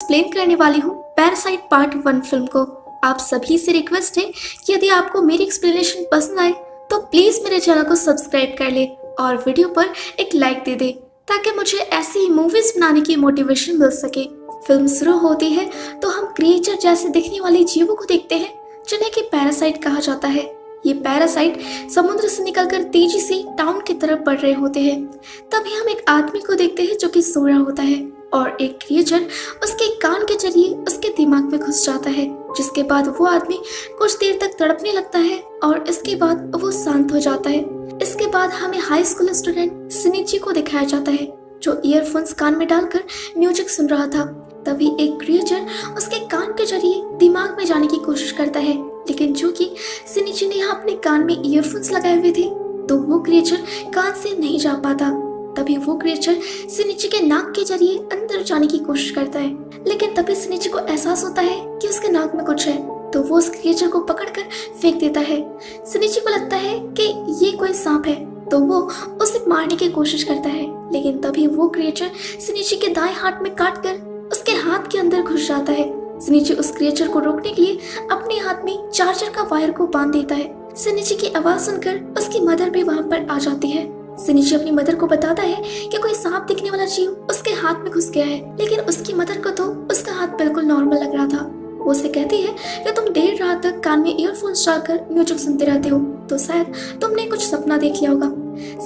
Explain करने वाली हूँ। पैरासाइट पार्ट वन फ़िल्म को। आप सभी से रिक्वेस्ट है कि यदि आपको मेरी एक्सप्लेनेशन पसंद आए तो प्लीज़ मेरे चैनल को सब्सक्राइब कर ले और वीडियो पर एक लाइक दे दे, ताकि मुझे ऐसी मूवीज़ बनाने की मोटिवेशन मिल सके। फ़िल्म शुरू होती है तो हम क्रिएचर जैसे दिखने वाले जीवों को देखते हैं, जिन्हें की पैरासाइट कहा जाता है। ये पैरासाइट समुद्र से निकलकर तेज़ी से टाउन की तरफ़ बढ़ रहे होते हैं। तभी हम एक आदमी को देखते हैं जो कि सो रहा होता है। और एक क्रिएचर उसके कान के ज़रिए उसके दिमाग में घुस जाता है, जिसके बाद वो आदमी कुछ देर तक तड़पने लगता है और इसके बाद वो शांत हो जाता है। इसके बाद हमें हाई स्कूल स्टूडेंट सिनिची को दिखाया जाता है, जो ईयरफोन्स कान में डालकर म्यूज़िक सुन रहा था। तभी एक क्रिएचर उसके कान के ज़रिए दिमाग में जाने की कोशिश करता है, लेकिन चूँकि सिनिची ने यहाँ अपने कान में ईयरफोन्स लगाए हुए थे तो वो क्रिएचर कान से नहीं जा पाता। तभी वो क्रिएचर सिनिची के नाक के ज़रिए अंदर जाने की कोशिश करता है। लेकिन तभी सिनिची को एहसास होता है कि उसके नाक में कुछ है तो वो उस क्रिएचर को पकड़कर फेंक देता है। सिनिची को लगता है कि ये कोई सांप है तो वो उसे मारने की कोशिश करता है। लेकिन तभी वो क्रिएचर सिनिची के दाएँ हाथ में काट कर उसके हाथ के अंदर घुस जाता है। सिनिची उस क्रिएचर को रोकने के लिए अपने हाथ में चार्जर का वायर को बाँध देता है। सिनिची की आवाज़ सुनकर उसकी मदर भी वहाँ पर आ जाती है। सिनिची अपनी मदर को बताता है कि कोई सांप दिखने वाला जीव उसके हाथ में घुस गया है, लेकिन उसकी मदर को तो उसका हाथ बिल्कुल नॉर्मल लग रहा था। वो उसे कहती है कि तुम देर रात तक कान में ईयरफोन्स डालकर म्यूज़िक सुनते रहते हो तो शायद तुमने कुछ सपना देख लिया होगा।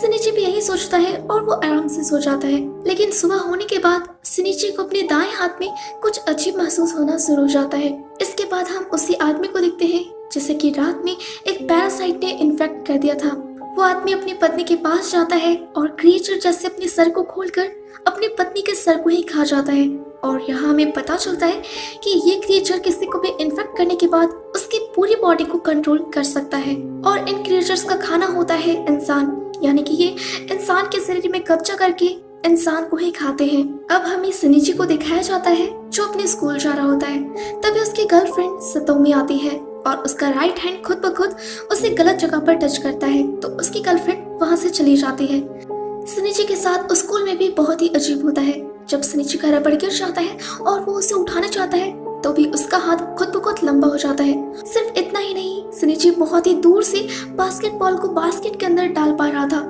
सिनिची भी यही सोचता है और वो आराम से सो जाता है, लेकिन सुबह होने के बाद सिनिची को अपने दाएँ हाथ में कुछ अजीब महसूस होना शुरू हो जाता है। इसके बाद हम उसी आदमी को देखते हैं, जिसे कि रात में एक पैरासाइट ने इन्फेक्ट कर दिया था। वो आदमी अपनी पत्नी के पास जाता है और क्रिएचर जैसे अपने सर को खोलकर अपनी पत्नी के सर को ही खा जाता है। और यहाँ हमें पता चलता है कि ये क्रिएचर किसी को भी इन्फेक्ट करने के बाद उसकी पूरी बॉडी को कंट्रोल कर सकता है। और इन क्रिएचर्स का खाना होता है इंसान। यानी कि ये इंसान के शरीर में कब्जा करके इंसान को ही खाते हैं। अब हमें सनीची को दिखाया जाता है जो अपने स्कूल जा रहा होता है। तभी उसकी गर्लफ्रेंड सतोमी आती है। और उसका राइट हैंड खुद ब खुद उसे गलत जगह पर टच करता है तो उसकी गर्लफ्रेंड वहाँ से चली जाती है। सनीची के साथ स्कूल में भी बहुत ही अजीब होता है। जब सनीची का रबड़ गिर जाता है और वो उसे उठाना चाहता है तो भी उसका हाथ खुद ब खुद लंबा हो जाता है। सिर्फ़ इतना ही नहीं, सनीची बहुत ही दूर से बास्केटबॉल को बास्केट के अंदर डाल पा रहा था।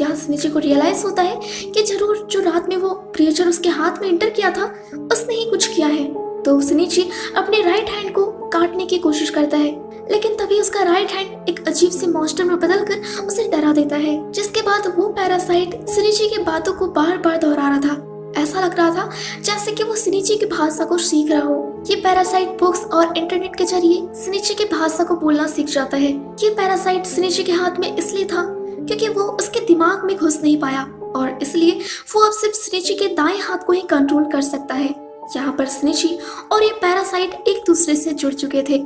यहाँ सनीची को रियलाइज़ होता है कि ज़रूर जो रात में वो क्रिएचर उसके हाथ में एंटर किया था, उसने ही कुछ किया है। तो सनीची अपने राइट हैंड को काटने की कोशिश करता है, लेकिन तभी उसका राइट हैंड एक अजीब से मॉन्स्टर में बदलकर उसे डरा देता है, जिसके बाद वो पैरासाइट सिनीची के बातों को बार बार दोहरा रहा था। ऐसा लग रहा था जैसे कि वो सिनीची की भाषा को सीख रहा हो। ये पैरासाइट बुक्स और इंटरनेट के ज़रिए सिनीची की भाषा को बोलना सीख जाता है। ये पैरासाइट सिनीची के हाथ में इसलिए था क्योंकि वो उसके दिमाग में घुस नहीं पाया, और इसलिए वो अब सिर्फ़ सिनीची के दाएँ हाथ को ही कंट्रोल कर सकता है। यहाँ पर स्निची और ये पैरासाइट एक दूसरे से जुड़ चुके थे।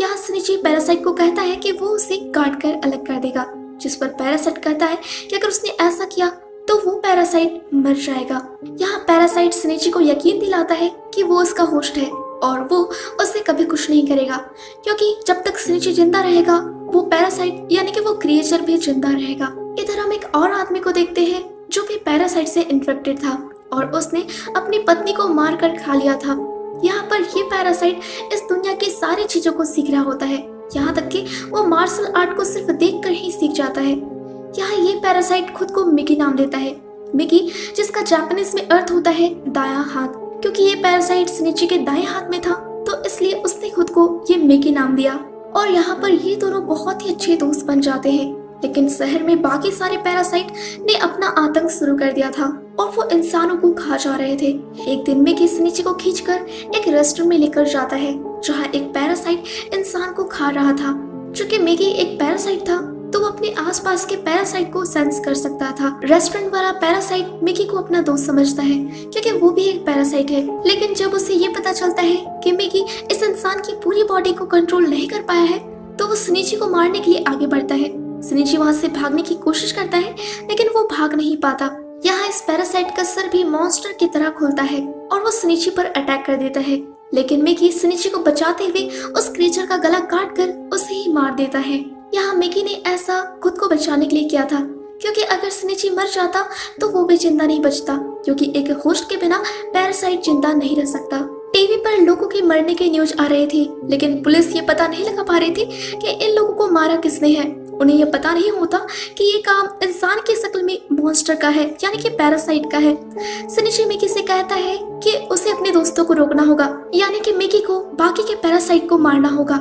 यहाँ स्निची पैरासाइट को कहता है कि वो उसे काट कर अलग कर देगा, जिस पर पैरासाइट कहता है कि अगर उसने ऐसा किया तो वो पैरासाइट मर जाएगा। यहाँ पैरासाइट स्निची को यकीन दिलाता है कि वो उसका होस्ट है और वो उसे कभी कुछ नहीं करेगा, क्योंकि जब तक स्निची ज़िंदा रहेगा, वो पैरासाइट यानी कि वो क्रिएचर भी ज़िंदा रहेगा। इधर हम एक और आदमी को देखते हैं, जो भी पैरासाइट से इन्फेक्टेड था। और उसने अपनी पत्नी को मार कर खा लिया था। यहाँ पर ये पैरासाइट इस दुनिया की सारी चीज़ों को सीख रहा होता है। यहाँ तक कि वो मार्शल आर्ट को सिर्फ़ देख कर ही सीख जाता है। यहाँ ये पैरासाइट खुद को मिकी नाम देता है। मिकी जिसका जापानीज में अर्थ होता है दाया हाथ, क्योंकि ये पैरासाइट स्निची के दाएँ हाथ में था तो इसलिए उसने खुद को ये मिकी नाम दिया। और यहाँ पर ये दोनों बहुत ही अच्छे दोस्त बन जाते हैं, लेकिन शहर में बाकी सारे पैरासाइट ने अपना आतंक शुरू कर दिया था। और वो इंसानों को खा जा रहे थे। एक दिन में किसी नीचे को खींचकर एक रेस्टोरेंट में लेकर जाता है, जहाँ एक पैरासाइट इंसान को खा रहा था। चूँकि मेगी एक पैरासाइट था तो वो अपने आसपास के पैरासाइट को सेंस कर सकता था। रेस्टोरेंट वाला पैरासाइट मिकी को अपना दोस्त समझता है, क्योंकि वो भी एक पैरासाइट है। लेकिन जब उसे ये पता चलता है कि मिकी इस इंसान की पूरी बॉडी को कंट्रोल नहीं कर पाया है तो वो सुनीची को मारने के लिए आगे बढ़ता है। सुनीची वहाँ से भागने की कोशिश करता है, लेकिन वो भाग नहीं पाता। यहाँ इस पैरासाइट का सर भी मॉन्स्टर की तरह खुलता है और वो सुनीची पर अटैक कर देता है। लेकिन मिकी सुनीची को बचाते हुए उस क्रिएचर का गला काट कर उसे ही मार देता है। यहाँ मिकी ने ऐसा खुद को बचाने के लिए किया था, क्योंकि अगर सुनीची मर जाता तो वो भी ज़िंदा नहीं बचता, क्योंकि एक होस्ट के बिना पैरासाइट ज़िंदा नहीं रह सकता। टीवी पर लोगों के मरने की न्यूज़ आ रही थी, लेकिन पुलिस ये पता नहीं लगा पा रही थी कि इन लोगों को मारा किसने है। उन्हें यह पता नहीं होता कि ये काम इंसान की शक्ल में मॉन्स्टर का है, यानी कि पैरासाइट का है। सनिची मिकी से कहता है कि उसे अपने दोस्तों को रोकना होगा, यानी कि मिकी को, बाकी के पैरासाइट को मारना होगा।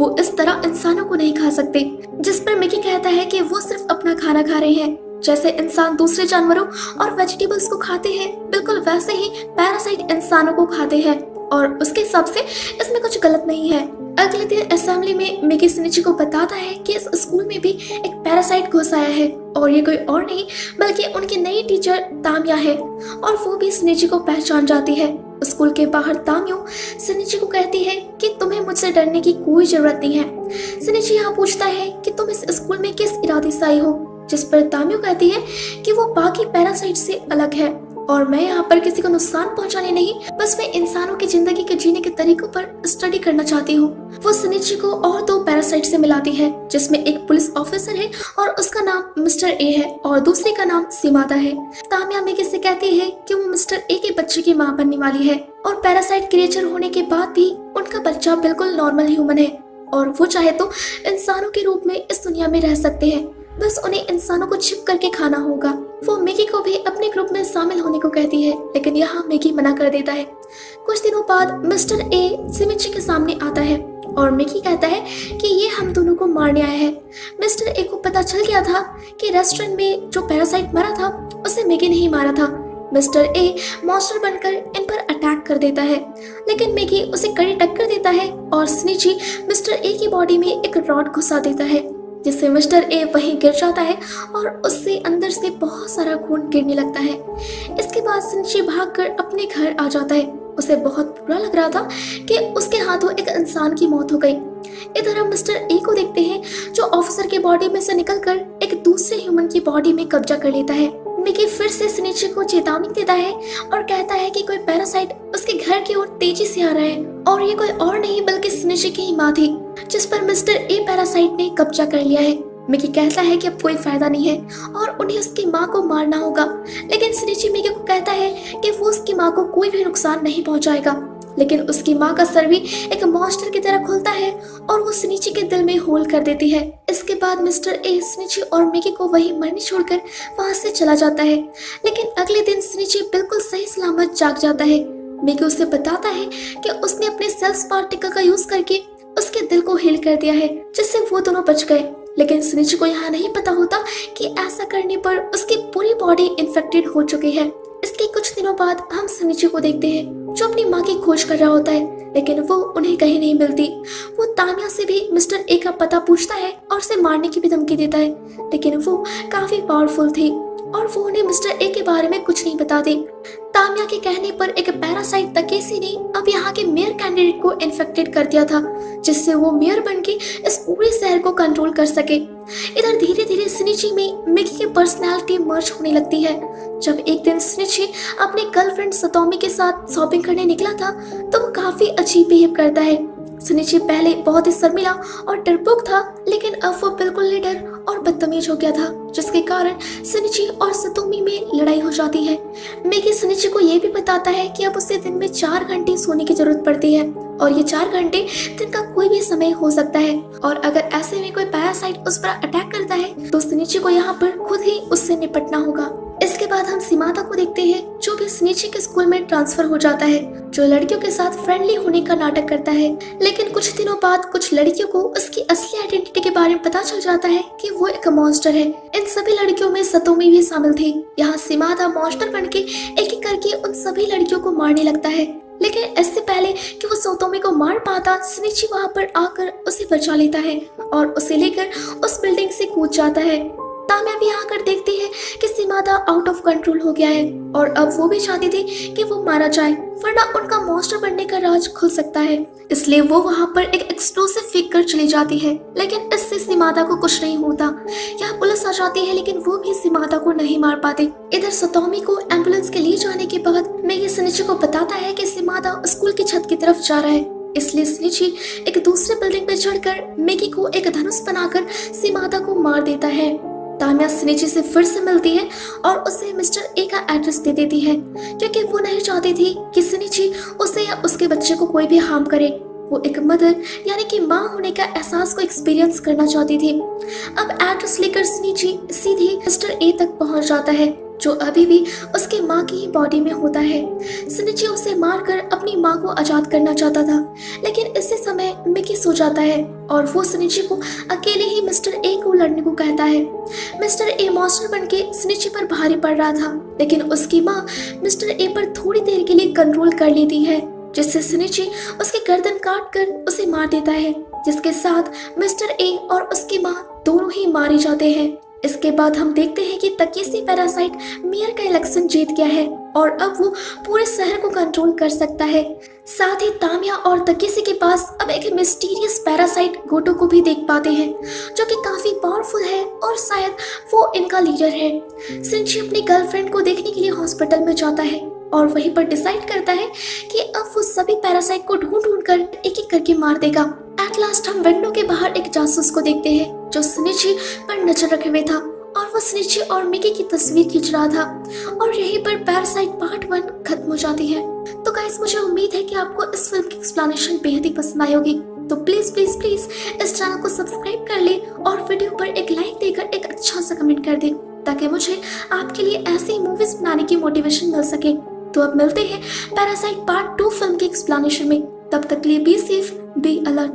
वो इस तरह इंसानों को नहीं खा सकते, जिस पर मिकी कहता है कि वो सिर्फ़ अपना खाना खा रहे हैं। जैसे इंसान दूसरे जानवरों और वेजिटेबल्स को खाते हैं, बिल्कुल वैसे ही पैरासाइट इंसानों को खाते हैं, और उसके हिसाब से इसमें कुछ गलत नहीं है। अगले दिन असेंबली में मिकी सिनिची को बताता है कि इस स्कूल में भी एक पैरासाइट घुस आया है और ये कोई और नहीं, बल्कि उनकी नई टीचर तामिया है और वो भी सिनिची को पहचान जाती है। स्कूल के बाहर तामियो सिनिची को कहती है कि तुम्हें मुझसे डरने की कोई ज़रूरत नहीं है। सिनिची यहाँ पूछता है कि तुम इस स्कूल में किस इरादे से आई हो, जिस पर तामियो कहती है कि वो बाकी पैरासाइट से अलग है। और मैं यहाँ पर किसी को नुकसान पहुँचाने नहीं, बस मैं इंसानों की ज़िंदगी के जीने के तरीकों पर स्टडी करना चाहती हूँ। वो सनिची को और दो पैरासाइट से मिलाती है, जिसमें एक पुलिस ऑफिसर है और उसका नाम मिस्टर ए है और दूसरे का नाम सीमादा है। तामिया में किसी कहती है कि वो मिस्टर ए के बच्चे की माँ बनने वाली है और पैरासाइट क्रिएचर होने के बाद भी उनका बच्चा बिल्कुल नॉर्मल ह्यूमन है और वो चाहे तो इंसानों के रूप में इस दुनिया में रह सकते हैं। बस उन्हें इंसानों को छिप करके खाना होगा। वो मिकी को भी अपने ग्रुप में शामिल होने को कहती है, लेकिन यहाँ मिकी मना कर देता है। कुछ दिनों बाद मिस्टर ए सिमिची के सामने आता है और मिकी कहता है कि ये हम दोनों को मारने आया है। मिस्टर ए को पता चल गया था कि रेस्टोरेंट में जो पैरासाइट मरा था, उसे मिकी नहीं मारा था। मिस्टर ए मॉन्स्टर बनकर इन पर अटैक कर देता है, लेकिन मैगी उसे कड़ी टक्कर देता है और स्निची मिस्टर ए की बॉडी में एक रॉड घुसा देता है। जिससे मिस्टर ए वहीं गिर जाता है और उससे अंदर से बहुत सारा खून गिरने लगता है। इसके बाद सिंची भागकर अपने घर आ जाता है। उसे बहुत बुरा लग रहा था कि उसके हाथों एक इंसान की मौत हो गई। इधर हम मिस्टर ए को देखते हैं, जो ऑफिसर की बॉडी में से निकलकर एक दूसरे ह्यूमन की बॉडी में कब्जा कर लेता है। मिकी फिर से स्निची को चेतावनी देता है और कहता है कि कोई पैरासाइट उसके घर की ओर तेज़ी से आ रहा है और ये कोई और नहीं, बल्कि स्निची की ही माँ थी। जिस पर मिस्टर ए पैरासाइट ने कब्जा कर लिया है। मिकी कहता है कि अब कोई फ़ायदा नहीं है और उन्हें उसकी माँ को मारना होगा। लेकिन स्निची मिकी को कहता है कि वो उसकी माँ को कोई भी नुकसान नहीं पहुंचाएगा। लेकिन उसकी माँ का सर भी एक मॉन्स्टर की तरह खुलता है और वो स्निची के दिल में होल कर देती है। इसके बाद मिस्टर ए स्निची और मिकी को वही मरने छोड़कर वहाँ से चला जाता है। लेकिन अगले दिन स्निची बिल्कुल सही सलामत जाग जाता है। मिकी उसे बताता है कि उसने अपने सेल्स पार्टिकल का यूज़ करके उसके दिल को हील कर दिया है, जिससे वो दोनों बच गए। लेकिन स्निच को यहाँ नहीं पता होता कि ऐसा करने पर उसकी पूरी बॉडी इन्फेक्टेड हो चुकी है। इसके कुछ दिनों बाद हम सनीची को देखते हैं, जो अपनी माँ की खोज कर रहा होता है, लेकिन वो उन्हें कहीं नहीं मिलती। वो तानिया से भी मिस्टर ए का पता पूछता है और उसे मारने की भी धमकी देता है, लेकिन वो काफ़ी पावरफुल थी और वो उन्हें मिस्टर ए के बारे में कुछ नहीं बताते। तामिया के कहने पर एक पैरासाइट तकेसी ने अब यहाँ के मेयर कैंडिडेट को इन्फेक्टेड कर दिया था, जिससे वो मेयर बन के इस पूरे शहर को कंट्रोल कर सके। इधर धीरे धीरे स्निची में मिकी की पर्सनैलिटी मर्ज होने लगती है। जब एक दिन स्निची अपने गर्लफ्रेंड सतोमी के साथ शॉपिंग करने निकला था तो वो काफ़ी अजीब बिहेव करता है। सुनिची पहले बहुत ही शर्मिला और डरपोक था, लेकिन अब वो बिल्कुल निडर और बदतमीज हो गया था, जिसके कारण सुनिची और सतोमी में लड़ाई हो जाती है। मेगी सुनिची को ये भी बताता है कि अब उसे दिन में चार घंटे सोने की ज़रूरत पड़ती है, और ये चार घंटे दिन का कोई भी समय हो सकता है। और अगर ऐसे में कोई पैरासाइट उस पर अटैक करता है तो सुनिची को यहाँ पर खुद ही उससे निपटना होगा। इसके बाद हम सीमाता को देखते हैं, जो भी स्नीची के स्कूल में ट्रांसफ़र हो जाता है, जो लड़कियों के साथ फ्रेंडली होने का नाटक करता है। लेकिन कुछ दिनों बाद कुछ लड़कियों को उसकी असली आइडेंटिटी के बारे में पता चल जाता है कि वो एक मॉन्स्टर है। इन सभी लड़कियों में सतोमी भी शामिल थी। यहाँ सीमादा मॉन्स्टर बन के एक एक करके उन सभी लड़कियों को मारने लगता है। लेकिन इससे पहले कि वो सोतोमी को मार पाता, स्निची वहाँ पर आकर उसे बचा लेता है और उसे लेकर उस बिल्डिंग से कूद जाता है। तामिया भी आकर देखती है कि सीमादा आउट ऑफ़ कंट्रोल हो गया है। और अब वो भी चाहती थी कि वो मारा जाए, वरना उनका मॉन्स्टर बनने का राज खुल सकता है। इसलिए वो वहाँ पर एक एक्सप्लोसिव फेंक कर चली जाती है। लेकिन इससे सीमादा को कुछ नहीं होता। यहाँ पुलिस आ जाती है, लेकिन वो भी सीमादा को नहीं मार पाते। इधर सतोमी को एंबुलेंस के लिए जाने के बाद मेगी सनिची को बताता है कि सीमादा स्कूल की छत की तरफ़ जा रहा है। इसलिए स्निची एक दूसरे बिल्डिंग पर चढ़कर मेगी को एक धनुष बनाकर सीमादा को मार देता है। तामिया सिनिची से फिर से मिलती है और उसे मिस्टर ए का एड्रेस दे देती है, क्योंकि वो नहीं चाहती थी कि सिनिची उसे या उसके बच्चे को कोई भी हार्म करे। वो एक मदर यानी कि माँ होने का एहसास को एक्सपीरियंस करना चाहती थी। अब एड्रेस लेकर सिनिची सीधी मिस्टर ए तक पहुँच जाता है। जो अभी भी उसके माँ की ही बॉडी में होता है। सिनिची उसे मारकर अपनी माँ को आज़ाद करना चाहता था, लेकिन इसी समय मिकी सो जाता है और वो सिनिची को अकेले ही मिस्टर ए को लड़ने को कहता है। मिस्टर ए इमोशनल बन के सिनिची पर भारी पड़ रहा था, लेकिन उसकी माँ मिस्टर ए पर थोड़ी देर के लिए कंट्रोल कर लेती है, जिससे सुनिची उसकी गर्दन काट कर उसे मार देता है, जिसके साथ मिस्टर ए और उसकी माँ दोनों ही मारे जाते हैं। इसके बाद हम देखते हैं कि तकेसी पैरासाइट मेयर का इलेक्शन जीत गया है और अब वो पूरे शहर को कंट्रोल कर सकता है। साथ ही तामिया और तकेसी के पास अब एक मिस्टीरियस पैरासाइट गोटो को भी देख पाते हैं, जो कि काफ़ी पावरफुल है और शायद वो इनका लीडर है। सिंची अपनी गर्लफ्रेंड को देखने के लिए हॉस्पिटल में जाता है और वहीं पर डिसाइड करता है कि अब वो सभी पैरासाइट को ढूंढ ढूंढ कर एक एक करके मार देगा। एट लास्ट हम विंडो के बाहर एक जासूस को देखते हैं। जो स्निची पर नज़र रखे हुए था और वो स्निची और मिकी की तस्वीर खींच रहा था। और यहीं पर पैरासाइट पार्ट वन खत्म हो जाती है। तो गाइस मुझे उम्मीद है कि आपको इस फ़िल्म की एक्सप्लेनेशन बेहद ही पसंद आई होगी। तो प्लीज़ प्लीज़ प्लीज़ इस चैनल को सब्सक्राइब कर ले और वीडियो पर एक लाइक देकर एक अच्छा सा कमेंट कर दे, ताकि मुझे आपके लिए ऐसी मूवीज़ बनाने की मोटिवेशन मिल सके। तो अब मिलते हैं पैरासाइट पार्ट टू फ़िल्म के एक्सप्लेनेशन में। तब तक लिए बी सेफ़ बी अलर्ट